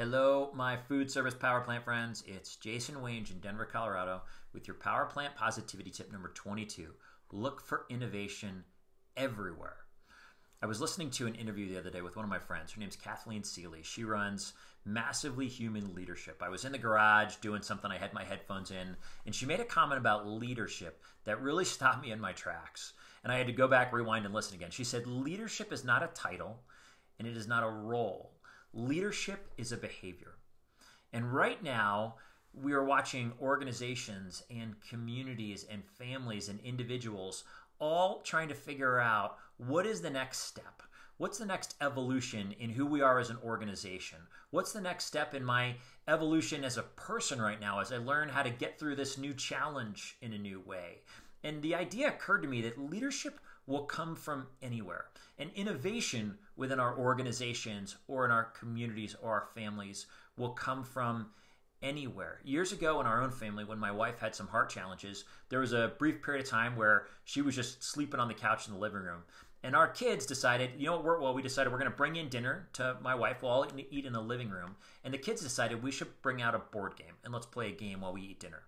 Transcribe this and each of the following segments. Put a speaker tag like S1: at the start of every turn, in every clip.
S1: Hello, my food service power plant friends. It's Jason Wange in Denver, Colorado, with your power plant positivity tip number 22. Look for innovation everywhere. I was listening to an interview the other day with one of my friends. Her name's Kathleen Seeley. She runs Massively Human Leadership. I was in the garage doing something, I had my headphones in, and she made a comment about leadership that really stopped me in my tracks. And I had to go back, rewind, and listen again. She said, Leadership is not a title and it is not a role. Leadership is a behavior. And right now, we are watching organizations and communities and families and individuals all trying to figure out what is the next step? What's the next evolution in who we are as an organization? What's the next step in my evolution as a person right now as I learn how to get through this new challenge in a new way? And the idea occurred to me that leadership will come from anywhere. And innovation within our organizations or in our communities or our families will come from anywhere. Years ago in our own family, when my wife had some heart challenges, there was a brief period of time where she was just sleeping on the couch in the living room. And our kids decided, you know what, well, we decided we're going to bring in dinner to my wife. We'll all eat in the living room. And the kids decided we should bring out a board game and let's play a game while we eat dinner.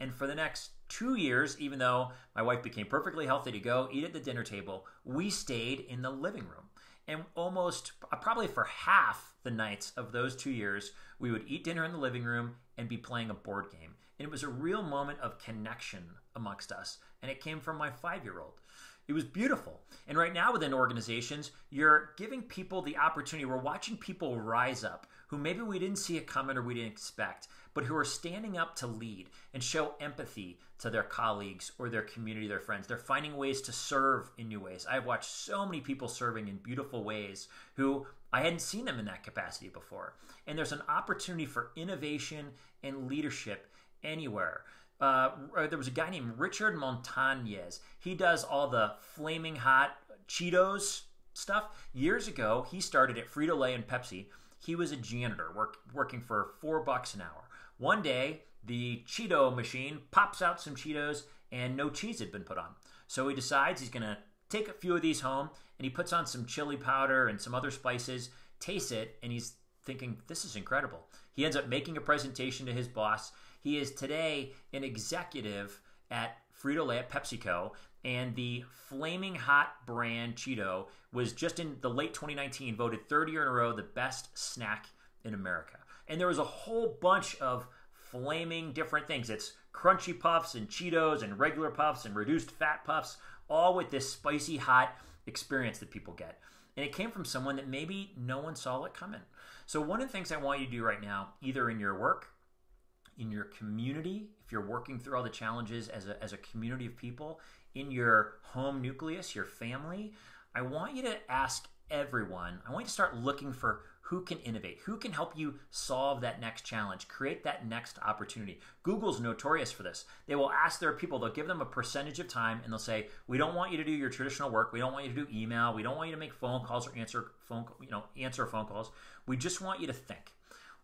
S1: And for the next two years, even though my wife became perfectly healthy to go eat at the dinner table, we stayed in the living room. And almost, uh, probably for half the nights of those two years, we would eat dinner in the living room and be playing a board game. And it was a real moment of connection amongst us. And it came from my five year old. It was beautiful. And right now within organizations, you're giving people the opportunity. We're watching people rise up who maybe we didn't see it coming or we didn't expect, but who are standing up to lead and show empathy to their colleagues or their community, their friends. They're finding ways to serve in new ways. I've watched so many people serving in beautiful ways who I hadn't seen them in that capacity before. And there's an opportunity for innovation and leadership anywhere. Uh, there was a guy named Richard Montañez. He does all the flaming hot Cheetos stuff. Years ago, he started at Frito Lay and Pepsi. He was a janitor work, working for four bucks an hour. One day, the Cheeto machine pops out some Cheetos and no cheese had been put on. So he decides he's going to take a few of these home and he puts on some chili powder and some other spices, tastes it, and he's thinking, this is incredible. He ends up making a presentation to his boss. He is today an executive at Frito Lay at PepsiCo, and the Flaming Hot brand Cheeto was just in the late 2019 voted third year in a row the best snack in America. And there was a whole bunch of flaming different things. It's crunchy puffs and Cheetos and regular puffs and reduced fat puffs, all with this spicy hot experience that people get. And it came from someone that maybe no one saw it coming. So, one of the things I want you to do right now, either in your work, in your community, if you're working through all the challenges as a, as a community of people, in your home nucleus, your family, I want you to ask everyone, I want you to start looking for who can innovate, who can help you solve that next challenge, create that next opportunity. Google's notorious for this. They will ask their people, they'll give them a percentage of time and they'll say, "We don't want you to do your traditional work. We don't want you to do email. We don't want you to make phone calls or answer phone, you know, answer phone calls. We just want you to think.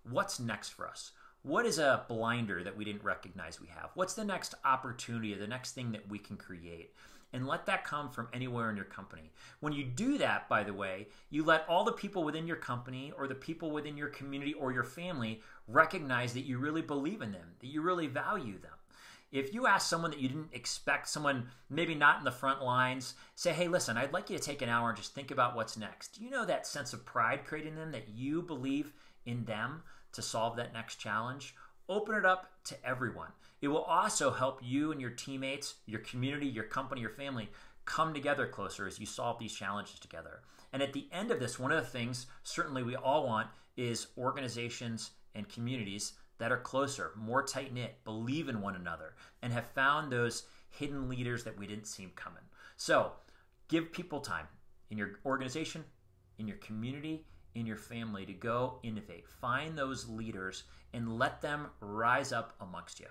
S1: What's next for us? What is a blinder that we didn't recognize we have? What's the next opportunity, or the next thing that we can create? and let that come from anywhere in your company. When you do that, by the way, you let all the people within your company or the people within your community or your family recognize that you really believe in them, that you really value them. If you ask someone that you didn't expect, someone maybe not in the front lines, say, hey, listen, I'd like you to take an hour and just think about what's next. Do you know that sense of pride creating them that you believe in them to solve that next challenge? Open it up to everyone. It will also help you and your teammates, your community, your company, your family come together closer as you solve these challenges together. And at the end of this, one of the things certainly we all want is organizations and communities that are closer, more tight knit, believe in one another, and have found those hidden leaders that we didn't see coming. So give people time in your organization, in your community, in your family to go innovate. Find those leaders and let them rise up amongst you.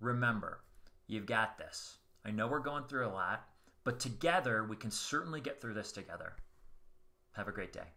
S1: Remember, you've got this. I know we're going through a lot, but together we can certainly get through this together. Have a great day.